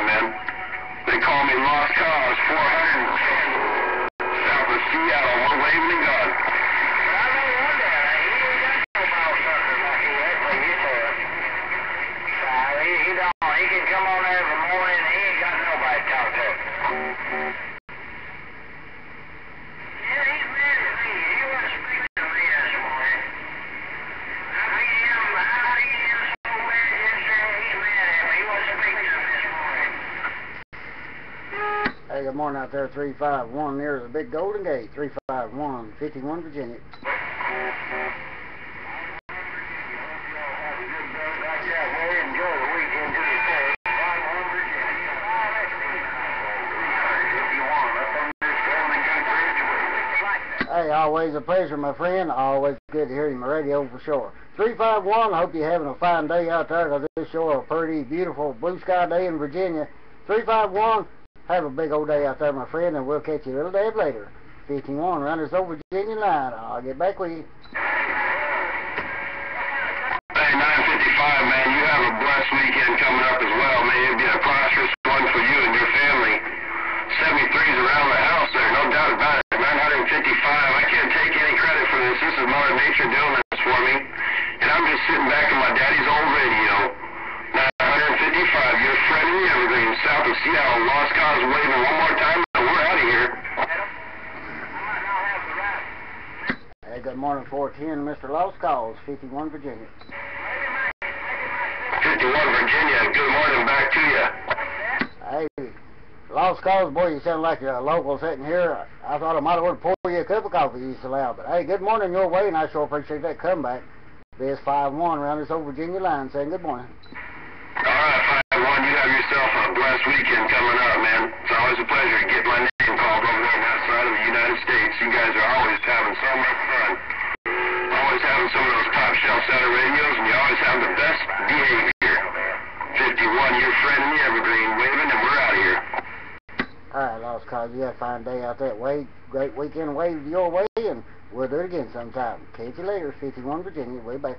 Virginia, man. They call me Lost Cause 410. South of Seattle. We're waving and day, he don't. He can come on there every morning he ain't got nobody to talk to. Hey, good morning out there, 351. There's a big Golden Gate, 351, 51 Virginia. Hey, always a pleasure, my friend. Always good to hear you on the radio for sure. 351, hope you're having a fine day out there because this sure a pretty beautiful blue sky day in Virginia. 351, have a big old day out there, my friend, and we'll catch you a little day later. 51, round this old Virginia line. I'll get back with you. Hey, 955, man, you have a blessed weekend coming up as well. May it be a prosperous one for you and your family. 73's around the house there, no doubt about it. 955, I can't take any credit for this. This is Mother Nature doing this for me. And I'm just sitting back on my daddy's old radio. 955, your friend in the Evergreen, south of Seattle. Lost Cause waving one more time, and we're out of here. Hey, good morning, 410, Mr. Lost Cause, 51 Virginia. 51 Virginia, good morning back to you. Hey, Lost Cause, boy, you sound like a local sitting here. I thought I might have to pour you a cup of coffee you used to allow. But hey, good morning your way, and I sure appreciate that comeback. Biz 5-1 around this old Virginia line saying good morning. All right, 5-1, you have yourself a blessed weekend coming up, man. It's always a pleasure to get my name called over there on that side of the United States. You guys are always having so much fun. Always having some of those top shelf center radios, and you always have the best behavior. 51, your friend in the Evergreen, waving, and we're out of here. All right, Lost Cause, you have a fine day out that way. Great weekend wave your way, and we'll do it again sometime. Catch you later, 51 Virginia. Way back.